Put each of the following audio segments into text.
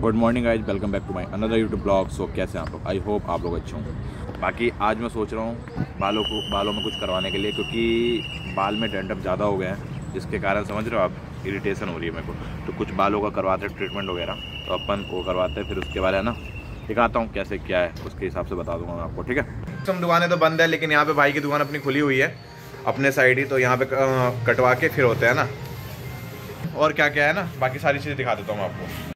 Good morning guys welcome back to my another YouTube blog so कैसे आप लोग? I hope आप लोग अच्छे होंगे। बाकी आज मैं सोच रहा हूँ बालों को बालों में कुछ करवाने के लिए क्योंकि बाल में डेंटअप ज़्यादा हो गए हैं जिसके कारण समझ रहे हो आप इरिटेशन हो रही है मेरे को। तो कुछ बालों का करवाते हैं ट्रीटमेंट वगैरह। तो अपन वो करवाते हैं फिर उसके बाद है ना? दिखाता हूँ कैसे क्या है उसके हिसाब से बता दूँगा मैं आपको ठीक है? हम दुकानें तो बंद है लेकिन यहाँ पे भाई की दुकान अपनी खुली हुई है अपने साइड ही तो यहाँ पे अ, कटवा के फिर होते हैं ना? और क्या क्या है ना? बाकी सारी चीज़ें दिखा देता हूँ आपको।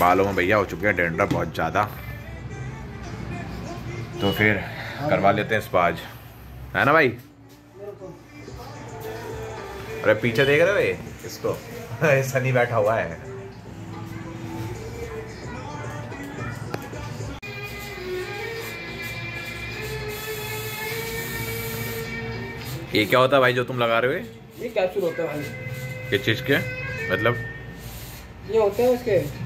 बालों में भैया हो चुके हैं डेंड्रफ बहुत ज़्यादा। तो फिर करवा लेते हैं स्पाज। है ना भाई? अरे पीछे देख रहे हो ये? इसको। सनी बैठा हुआ है। ये क्या होता है भाई जो तुम लगा रहे हो ये? ये कैप्सूल होता है भाई। किस चीज़ के? मतलब? ये होते हैं उसके।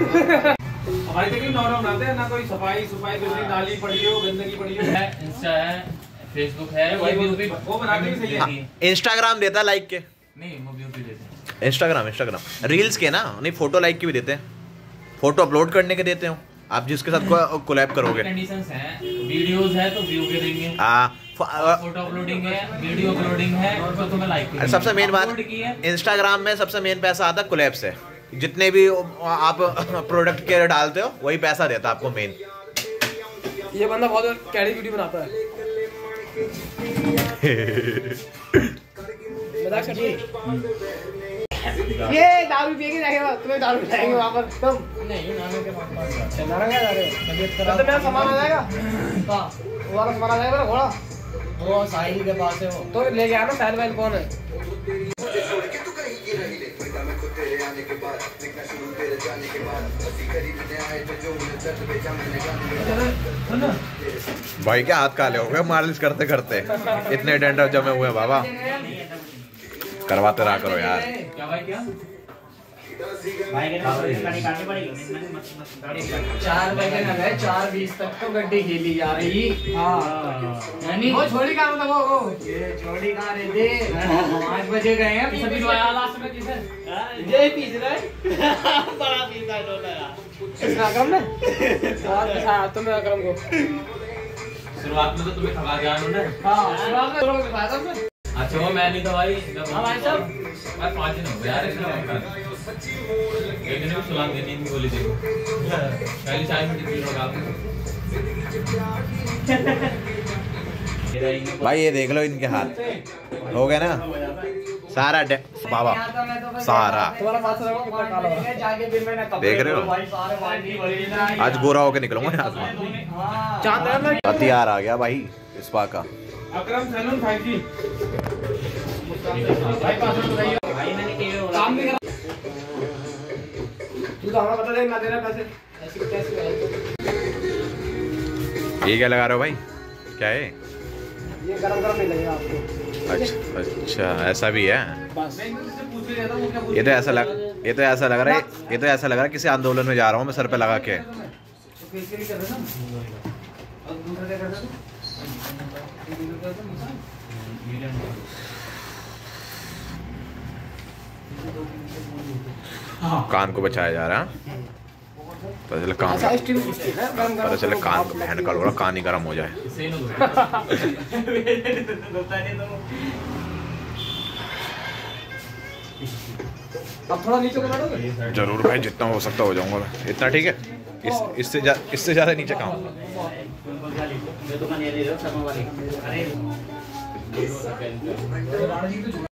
हमारी तक नॉर्मल बनाते हैं ना कोई सफ़ाई सफ़ाई कुछ नहीं नाली पड़ी हो गंदगी पड़ी हो। इंस्टा है फेसबुक है वो- बनाते भी सही है। इंस्टाग्राम देता है लाइक के। नहीं वो ब्यूटी देते इंस्टाग्राम इंस्टाग्राम रील्स के ना नहीं फ़ोटो लाइक के भी देते हैं। फ़ोटो अपलोड करने के देते हो। आप जिसके साथ कोलैब करोगे। वीडियोस है। तो व्यू के देंगे। आ, फ़ोटो अपलोडिंग है वीडियो अपलोडिंग है तो तुम्हें लाइक सबसे मेन बात इंस्टाग्राम में सबसे मेन पैसा आता है कोलैब से। जितने भी आप प्रोडक्ट के डालते हो वही पैसा देता है आपको मेन ये बंदा बहुत कैडी वीडियो बनाता है। मज़ाक कर ये दारू पिए के जाएगा, तुम्हें दारू पिलाएँगे वहाँ पर तुम। नहीं नाना के पास नाना क्या जा रहे हो खराब तो मेरा सामान आ जाएगा। वाला सामान आ जाएगा मेरा घोड़ा। वो साहिल के पास है वो तो लेके आना, साहिल वाहिल कौन है? भाई क्या हाथ काले हो गए, मालिश करते करते इतने डेंडर जमे हुए बाबा। करवाते रहा करो यार। क्या भाई क्या चार बजे ना गए चार बीस तक तो गड्डी खेली जा रही। हाँ। यानी वो छोड़ी कहाँ मतलब वो वो ये छोड़ी कहाँ रहे थे पाँच बजे गए हैं सभी तो लास्ट में किसे ये पीस रहे बड़ा पीस है डोला इसने अकरम ने अकरम को। शुरुआत में तो तुम्हें थका दिया उन्होंने। हाँ शुरुआत में था अच्छा वो मैं नहीं था भाई जब हाँ भाई साहब। मैं पाँच दिन हो गए यार इसलिए मैं कर एक दिन भी सुला दी नींद गोली देखो। पहली चाय में टिकली लगा भाई ये देख लो इनके हाथ। हो गए ना? सारा डे- बाबा सारा। कितना देख रहे हो? भाई आज गोरा होके निकलूँगा यहाँ से। हथियार आ गया भाई स्पा का। अकरम सैलून फाइव जी काम भी करा। तू तो हमें बता दे ना दे पैसे ऐसे कैसे ये क्या लगा रहे हो भाई? क्या है? ये गरम गरम नहीं लगेगा आपको। अच्छा अच्छा ऐसा भी है? ये तो ऐसा लग ये तो ऐसा लग रहा है ये तो ऐसा लग रहा है किसी आंदोलन में जा रहा हूँ मैं सर पे लगा के। कान को बचाया जा रहा। है पता चले कान अच्छा है पता चले कान बहन का लोड़ा कान ही गर्म हो जाए। अब थोड़ा नीचे को ज़रूर भाई जितना हो सकता हो जाऊँगा मैं। इतना ठीक है? इस इससे जा, इससे ज़्यादा नीचे कहाँ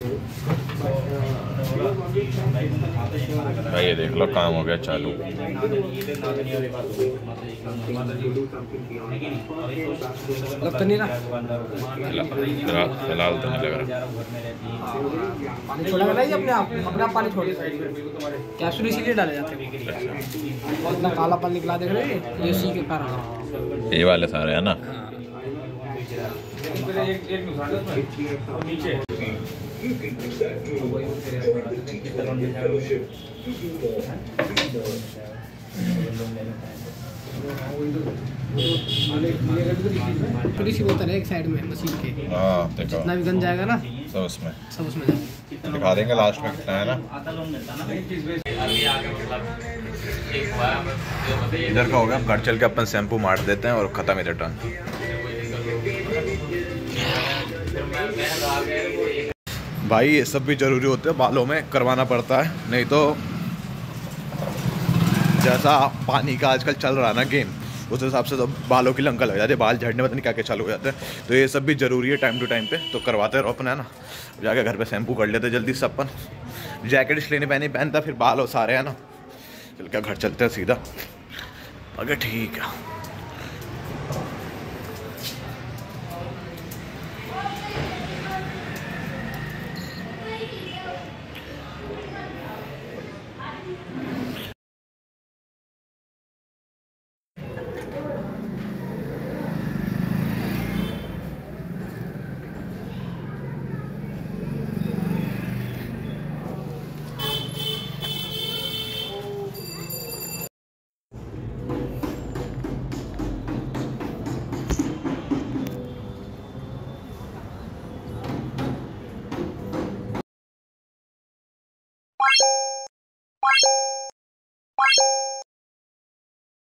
भाई ये देख लो काम हो गया चालू। लग तो नहीं रहा फ़िलहाल तो नहीं लग रहा। पानी छोड़ा अपने आप? अपने आप पानी छोड़। कैप्सूल इसीलिए डाले जाते हैं। इतना काला पानी निकला देख रहे हैं ये सी के कारण। ये वाले सारे है ना एक एक नुकसान है उसमें। नीचे थोड़ी सी बोतल है एक साइड में मशीन के। हाँ देखो। जितना भी गन जाएगा ना सब उसमें। सब उसमें जाएगा। दिखा देंगे लास्ट में कितना है ना। इधर का हो गया घर चल के अपन शैम्पू मार देते हैं और ख़त्म ही रिटर्न भाई, ये सब भी ज़रूरी होते हैं, बालों में करवाना पड़ता है, नहीं तो जैसा पानी का आजकल चल रहा है ना गेम उस हिसाब से तो बालों की लंका लग जाती है, बाल झड़ने पता नहीं क्या क्या चालू हो जाते हैं। तो ये सब भी ज़रूरी है टाइम टू टाइम पे तो करवाते रहो अपना, है ना? जाके घर पे शैम्पू कर लेते जल्दी से अपन। जैकेट इसलिए नहीं पहनी, पहनता, फिर बाल हो सारे है ना? चल, क्या घर चलते हैं सीधा? अगर ठीक है।